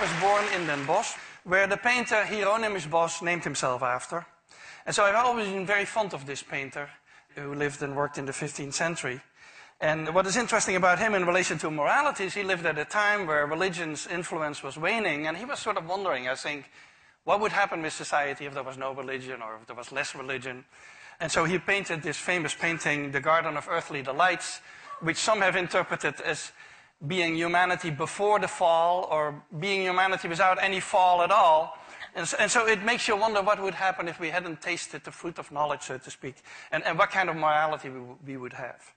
was born in Den Bosch, where the painter Hieronymus Bosch named himself after. And so I've always been very fond of this painter who lived and worked in the 15th century. And what is interesting about him in relation to morality is he lived at a time where religion's influence was waning, and he was sort of wondering, I think, what would happen with society if there was no religion or if there was less religion. And so he painted this famous painting, The Garden of Earthly Delights, which some have interpreted as being humanity before the fall or being humanity without any fall at all. And so, and so, it makes you wonder what would happen if we hadn't tasted the fruit of knowledge, so to speak, and, and what kind of morality we, we would have.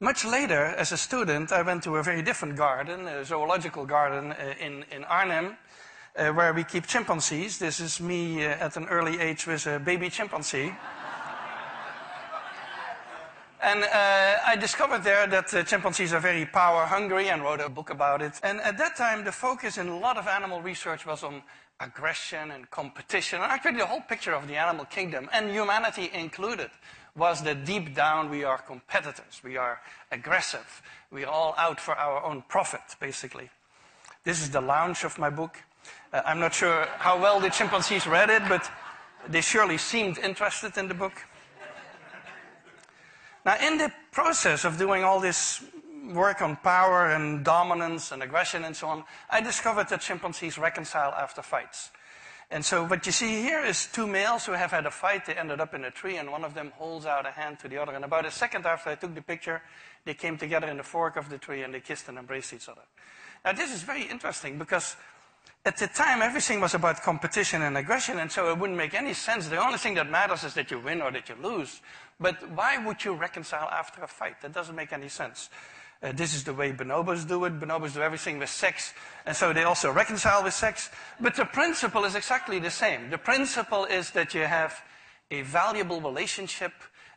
Much later, as a student, I went to a very different garden, a zoological garden uh, in, in Arnhem, uh, where we keep chimpanzees. This is me uh, at an early age with a baby chimpanzee. And uh, I discovered there that uh, chimpanzees are very power hungry and wrote a book about it. And at that time, the focus in a lot of animal research was on aggression and competition. And actually, the whole picture of the animal kingdom, and humanity included, was that deep down we are competitors, we are aggressive, we are all out for our own profit, basically. This is the launch of my book. Uh, I'm not sure how well the chimpanzees read it, but they surely seemed interested in the book. Now, in the process of doing all this work on power and dominance and aggression and so on, I discovered that chimpanzees reconcile after fights. And so what you see here is two males who have had a fight. They ended up in a tree, and one of them holds out a hand to the other. And about a second after I took the picture, they came together in the fork of the tree and they kissed and embraced each other. Now, this is very interesting because at the time, everything was about competition and aggression, and so it wouldn't make any sense. The only thing that matters is that you win or that you lose. But why would you reconcile after a fight? That doesn't make any sense. Uh, this is the way bonobos do it. Bonobos do everything with sex, and so they also reconcile with sex. But the principle is exactly the same. The principle is that you have a valuable relationship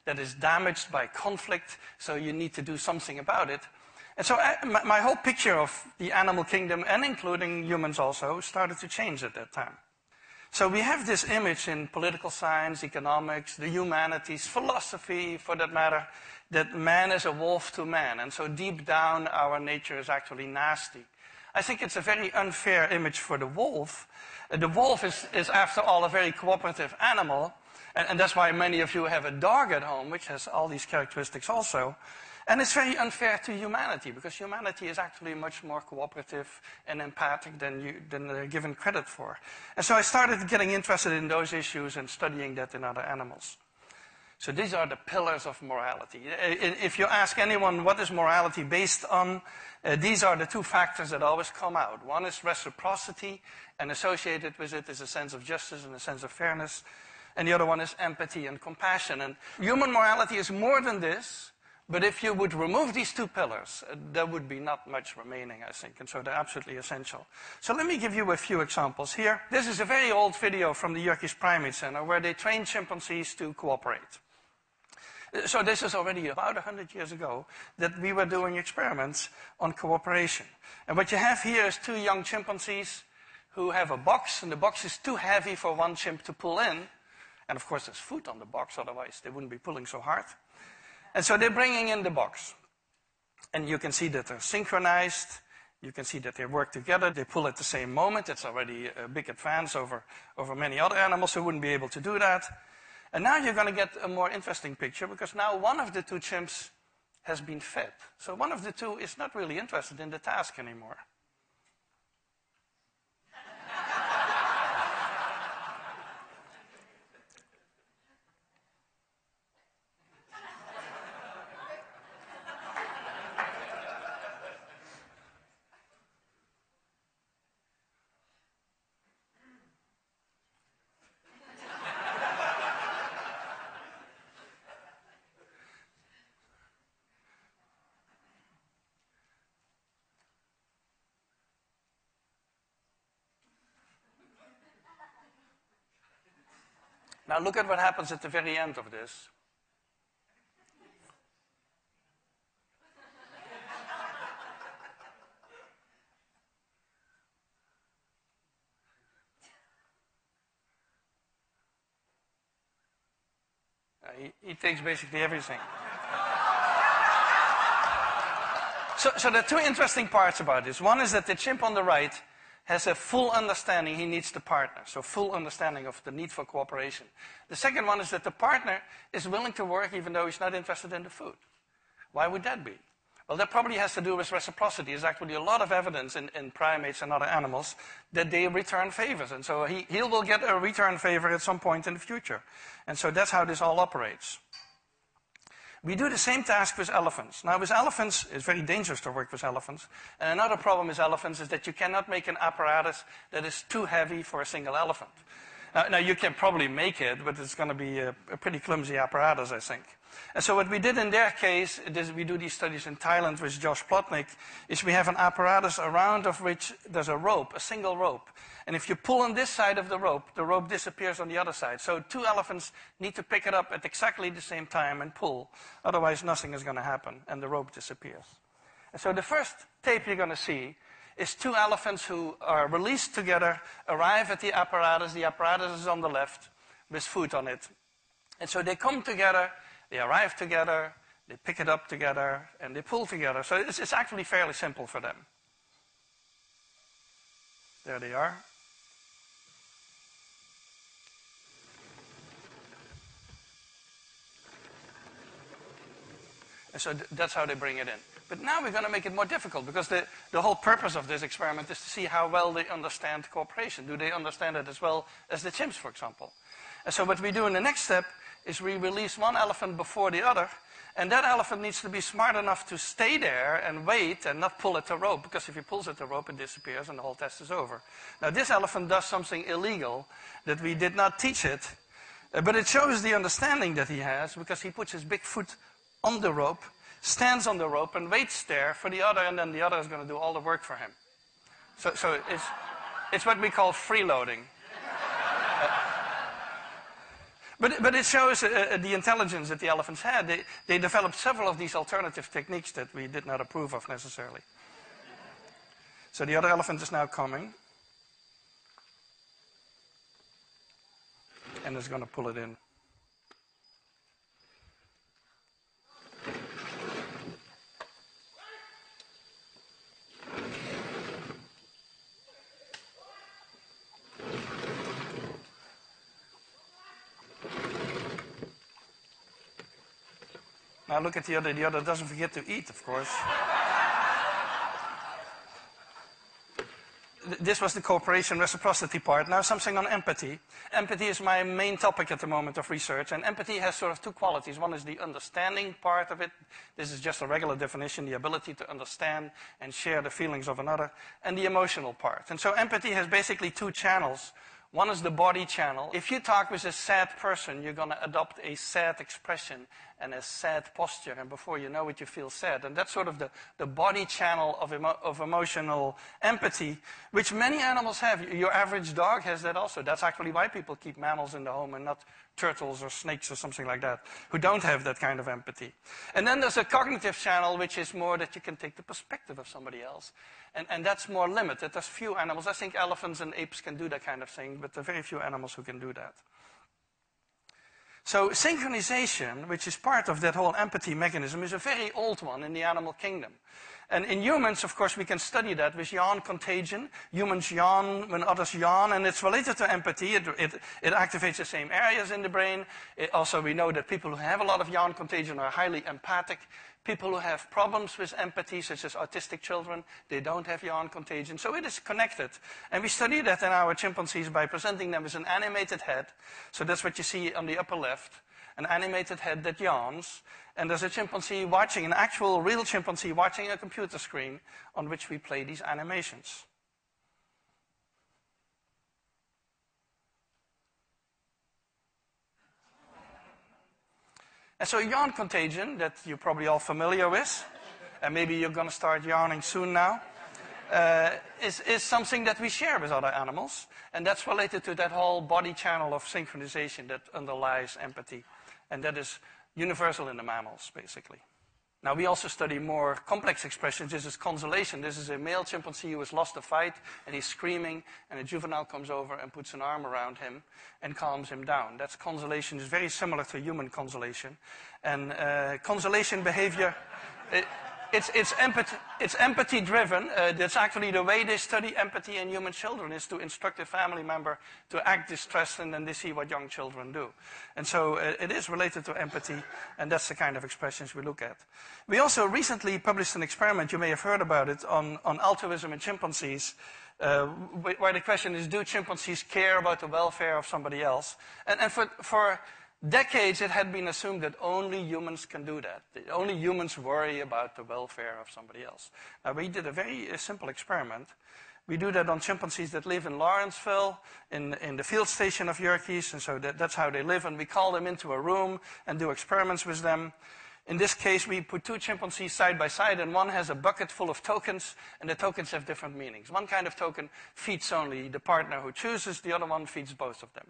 that is damaged by conflict, so you need to do something about it. And so I, uh, my, my whole picture of the animal kingdom, and including humans also, started to change at that time. So we have this image in political science, economics, the humanities, philosophy for that matter, that man is a wolf to man. And so deep down, our nature is actually nasty. I think it's a very unfair image for the wolf. Uh, the wolf is, is, after all, a very cooperative animal. And, and that's why many of you have a dog at home, which has all these characteristics also. And it's very unfair to humanity, because humanity is actually much more cooperative and empathic than, you, than uh, given credit for. And so I started getting interested in those issues and studying that in other animals. So these are the pillars of morality. If you ask anyone what is morality based on, uh, these are the two factors that always come out. One is reciprocity, and associated with it is a sense of justice and a sense of fairness. And the other one is empathy and compassion. And human morality is more than this. But if you would remove these two pillars, uh, there would be not much remaining, I think, and so they're absolutely essential. So let me give you a few examples here. This is a very old video from the Yerkes Primate Center where they train chimpanzees to cooperate. So this is already about 100 years ago that we were doing experiments on cooperation. And what you have here is two young chimpanzees who have a box, and the box is too heavy for one chimp to pull in. And of course, there's food on the box, otherwise they wouldn't be pulling so hard. And so they're bringing in the box. And you can see that they're synchronized. You can see that they work together. They pull at the same moment. It's already a big advance over, over many other animals who wouldn't be able to do that. And now you're going to get a more interesting picture because now one of the two chimps has been fed. So one of the two is not really interested in the task anymore. Now look at what happens at the very end of this. Uh, he, he takes basically everything. So, so there are two interesting parts about this. One is that the chimp on the right has a full understanding he needs the partner, so full understanding of the need for cooperation. The second one is that the partner is willing to work even though he's not interested in the food. Why would that be? Well, that probably has to do with reciprocity. There's actually a lot of evidence in, in primates and other animals that they return favors. And so he, he will get a return favor at some point in the future. And so that's how this all operates. We do the same task with elephants. Now, with elephants, it's very dangerous to work with elephants. And another problem with elephants is that you cannot make an apparatus that is too heavy for a single elephant. Now, now you can probably make it, but it's going to be a, a, pretty clumsy apparatus, I think. And so what we did in their case, this, we do these studies in Thailand with Josh Plotnik, is we have an apparatus around of which there's a rope, a single rope. And if you pull on this side of the rope, the rope disappears on the other side. So two elephants need to pick it up at exactly the same time and pull. Otherwise, nothing is going to happen, and the rope disappears. And so the first tape you're going to see is two elephants who are released together, arrive at the apparatus. The apparatus is on the left with food on it. And so they come together, they arrive together, they pick it up together, and they pull together. So it's, it's actually fairly simple for them. There they are. And so th- that's how they bring it in. But now we're going to make it more difficult because the, the whole purpose of this experiment is to see how well they understand cooperation. Do they understand it as well as the chimps, for example? And so what we do in the next step is we release one elephant before the other, and that elephant needs to be smart enough to stay there and wait and not pull at the rope, because if he pulls at the rope, it disappears and the whole test is over. Now, this elephant does something illegal that we did not teach it, uh, but it shows the understanding that he has because he puts his big foot on the rope, stands on the rope, and waits there for the other, and then the other is going to do all the work for him. So, so it's, it's what we call freeloading. Uh, but, but it shows uh, uh, the intelligence that the elephants had. They, they developed several of these alternative techniques that we did not approve of necessarily. So the other elephant is now coming. And is going to pull it in. Now look at the other. The other doesn't forget to eat, of course. this was the cooperation reciprocity part. Now something on empathy. Empathy is my main topic at the moment of research, and empathy has sort of two qualities. One is the understanding part of it. This is just a regular definition, the ability to understand and share the feelings of another, and the emotional part. And so empathy has basically two channels. One is the body channel. If you talk with a sad person, you're going to adopt a sad expression and a sad posture, and before you know it, you feel sad. And that's sort of the, the body channel of, emo- of emotional empathy, which many animals have. Your average dog has that also. That's actually why people keep mammals in the home and not turtles or snakes or something like that, who don't have that kind of empathy. And then there's a cognitive channel, which is more that you can take the perspective of somebody else. And, and that's more limited. There's few animals. I think elephants and apes can do that kind of thing, but there are very few animals who can do that. So synchronization, which is part of that whole empathy mechanism, is a very old one in the animal kingdom. And in humans, of course, we can study that with yawn contagion. Humans yawn when others yawn, and it's related to empathy. It, it, it activates the same areas in the brain. It also, we know that people who have a lot of yawn contagion are highly empathic. People who have problems with empathy, such as autistic children, they don't have yawn contagion. So it is connected. And we study that in our chimpanzees by presenting them with an animated head. So that's what you see on the upper left. An animated head that yawns. And there's a chimpanzee watching, an actual real chimpanzee watching a computer screen on which we play these animations. And so yawn contagion, that you're probably all familiar with, and maybe you're going to start yawning soon now, uh, is, is something that we share with other animals. And that's related to that whole body channel of synchronization that underlies empathy. And that is universal in the mammals, basically. Now, we also study more complex expressions. This is consolation. This is a male chimpanzee who has lost a fight and he's screaming, and a juvenile comes over and puts an arm around him and calms him down. That's consolation. It's very similar to human consolation. And uh, consolation behavior. It, it's, it's, empathy, it's empathy driven. Uh, that's actually the way they study empathy in human children is to instruct a family member to act distressed and then they see what young children do. And so uh, it is related to empathy and that's the kind of expressions we look at. We also recently published an experiment, you may have heard about it, on, on altruism in chimpanzees. Uh, where the question is, do chimpanzees care about the welfare of somebody else? And, and for, for decades it had been assumed that only humans can do that. Only humans worry about the welfare of somebody else. Now, we did a very uh, simple experiment. We do that on chimpanzees that live in Lawrenceville, in, in the field station of Yerkes, and so that, that's how they live. And we call them into a room and do experiments with them. In this case, we put two chimpanzees side by side, and one has a bucket full of tokens, and the tokens have different meanings. One kind of token feeds only the partner who chooses, the other one feeds both of them.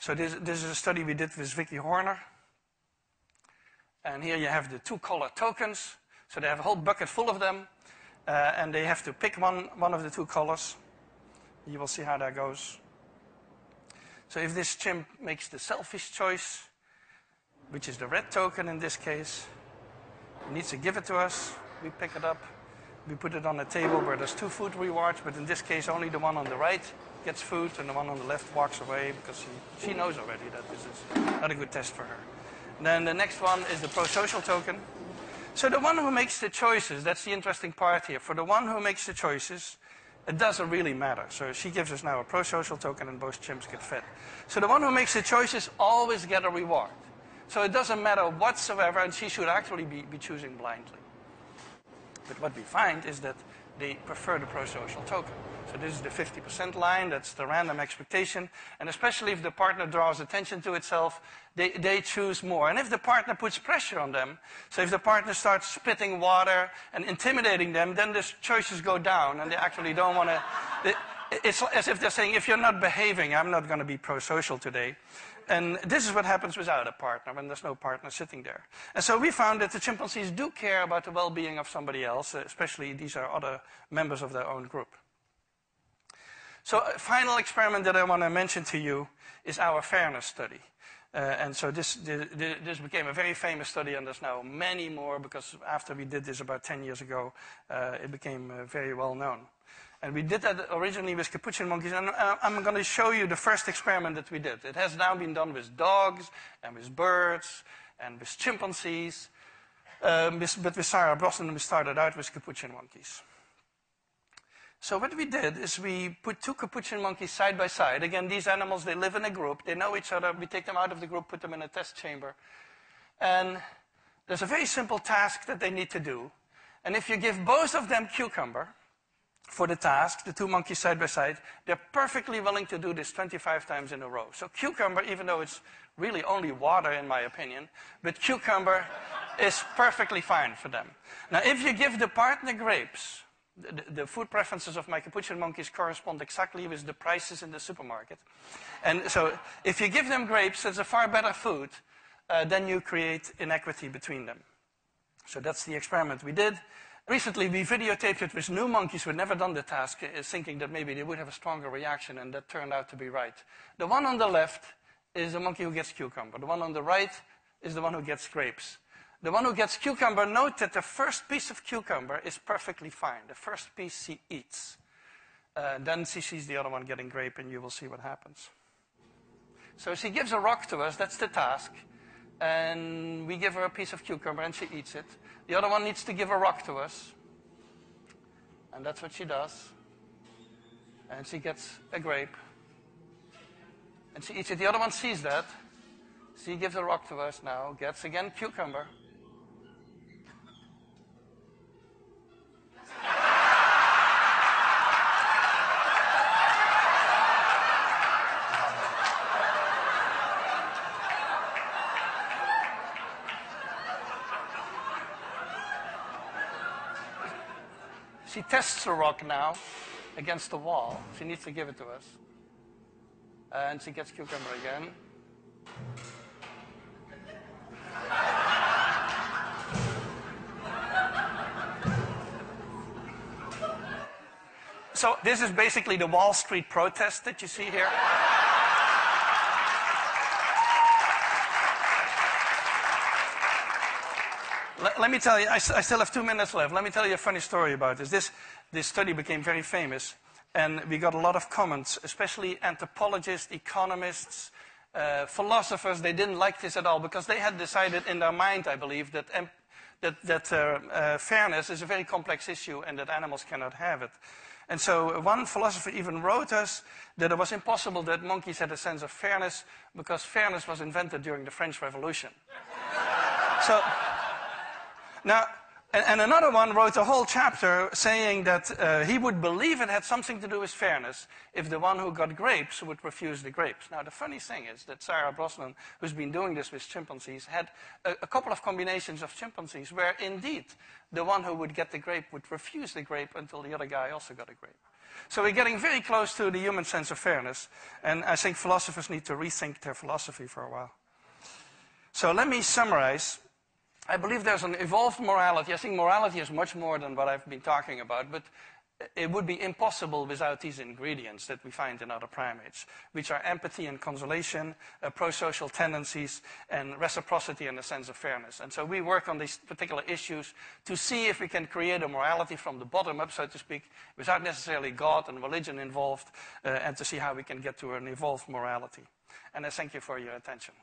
So this, this is a study we did with Vicky Horner. And here you have the two color tokens. So they have a whole bucket full of them. Uh, and they have to pick one, one of the two colors. You will see how that goes. So if this chimp makes the selfish choice, which is the red token in this case, he needs to give it to us. We pick it up. We put it on a table where there's two food rewards, but in this case only the one on the right gets food and the one on the left walks away because she, she knows already that this is not a good test for her. Then the next one is the pro-social token. So the one who makes the choices, that's the interesting part here. For the one who makes the choices, it doesn't really matter. So she gives us now a pro-social token and both chimps get fed. So the one who makes the choices always get a reward. So it doesn't matter whatsoever and she should actually be, be choosing blindly. But what we find is that they prefer the pro-social token. So this is the 50% line, that's the random expectation. And especially if the partner draws attention to itself, they, they choose more. And if the partner puts pressure on them, so if the partner starts spitting water and intimidating them, then the choices go down and they actually don't want to. It's as if they're saying, if you're not behaving, I'm not going to be pro-social today. And this is what happens without a partner, when there's no partner sitting there. And so we found that the chimpanzees do care about the well-being of somebody else, especially these are other members of their own group. So a final experiment that I want to mention to you is our fairness study. Uh, and so this, this, this, became a very famous study, and there's now many more, because after we did this about 10 years ago, uh, it became uh, very well known. And we did that originally with capuchin monkeys, and uh, I'm going to show you the first experiment that we did. It has now been done with dogs, and with birds, and with chimpanzees. Um, but with Sarah Brosnan, we started out with capuchin monkeys. So what we did is we put two capuchin monkeys side by side. Again, these animals, they live in a group. They know each other. We take them out of the group, put them in a test chamber. And there's a very simple task that they need to do. And if you give both of them cucumber for the task, the two monkeys side by side, they're perfectly willing to do this 25 times in a row. So cucumber, even though it's really only water in my opinion, but cucumber is perfectly fine for them. Now, if you give the partner grapes, the, food preferences of my capuchin monkeys correspond exactly with the prices in the supermarket. And so if you give them grapes, it's a far better food, uh, then you create inequity between them. So that's the experiment we did. Recently, we videotaped it with new monkeys who had never done the task, uh, thinking that maybe they would have a stronger reaction, and that turned out to be right. The one on the left is a monkey who gets cucumber. The one on the right is the one who gets grapes. The one who gets cucumber, note that the first piece of cucumber is perfectly fine. The first piece she eats. Uh, then she sees the other one getting grape, and you will see what happens. So she gives a rock to us, that's the task. And we give her a piece of cucumber, and she eats it. The other one needs to give a rock to us. And that's what she does. And she gets a grape. And she eats it. The other one sees that. She gives a rock to us now, gets again cucumber. Tests the rock now against the wall. She needs to give it to us. And she gets cucumber again. So this is basically the Wall Street protest that you see here. Let, let, me tell you, I, I, still have two minutes left. Let me tell you a funny story about this. This, this study became very famous, and we got a lot of comments, especially anthropologists, economists, uh, philosophers. They didn't like this at all because they had decided in their mind, I believe, that, that, that uh, uh, fairness is a very complex issue and that animals cannot have it. And so one philosopher even wrote us that it was impossible that monkeys had a sense of fairness because fairness was invented during the French Revolution. so, now, and, another one wrote a whole chapter saying that uh, he would believe it had something to do with fairness if the one who got grapes would refuse the grapes. Now, the funny thing is that Sarah Brosnan, who's been doing this with chimpanzees, had a, a couple of combinations of chimpanzees where indeed the one who would get the grape would refuse the grape until the other guy also got a grape. So we're getting very close to the human sense of fairness, and I think philosophers need to rethink their philosophy for a while. So let me summarize I believe there's an evolved morality. I think morality is much more than what I've been talking about, but it would be impossible without these ingredients that we find in other primates, which are empathy and consolation, uh, pro-social tendencies, and reciprocity and a sense of fairness. And so we work on these particular issues to see if we can create a morality from the bottom up, so to speak, without necessarily God and religion involved, uh, and to see how we can get to an evolved morality. And I thank you for your attention.